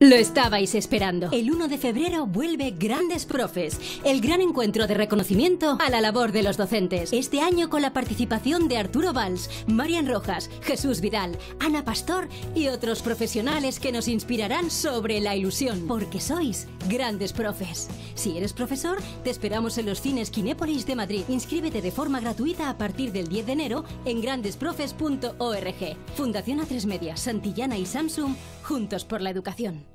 Lo estabais esperando. El 1 de febrero vuelve Grandes Profes, el gran encuentro de reconocimiento a la labor de los docentes. Este año con la participación de Arturo Valls, Marian Rojas, Jesús Vidal, Ana Pastor y otros profesionales que nos inspirarán sobre la ilusión, porque sois grandes profes. Si eres profesor, te esperamos en los cines Kinépolis de Madrid. Inscríbete de forma gratuita a partir del 10 de enero en grandesprofes.org. Fundación A3 Media, Santillana y Samsung, Juntos por la Educación.